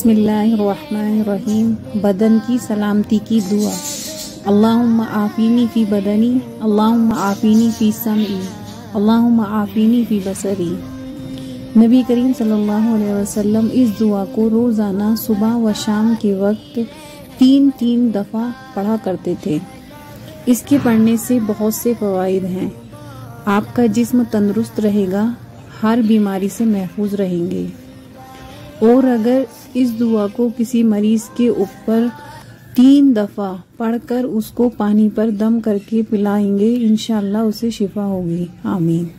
बिस्मिल्लाहिर्रहमानिर्रहीम। बदन की सलामती की दुआ। अल्लाहुम्मा आफीनी फ़ी बदनी, अल्लाहुम्मा आफीनी फ़ी समई, अल्लाहुम्मा आफीनी फ़ी बसरी। नबी करीम सल्लल्लाहु अलैहि वसल्लम इस दुआ को रोज़ाना सुबह व शाम के वक्त तीन तीन दफ़ा पढ़ा करते थे। इसके पढ़ने से बहुत से फ़वाद हैं। आपका जिस्म तंदुरुस्त रहेगा, हर बीमारी से महफूज रहेंगे। और अगर इस दुआ को किसी मरीज़ के ऊपर तीन दफ़ा पढ़कर उसको पानी पर दम करके पिलाएँगे इनशाला उसे शिफा होगी। आमीन।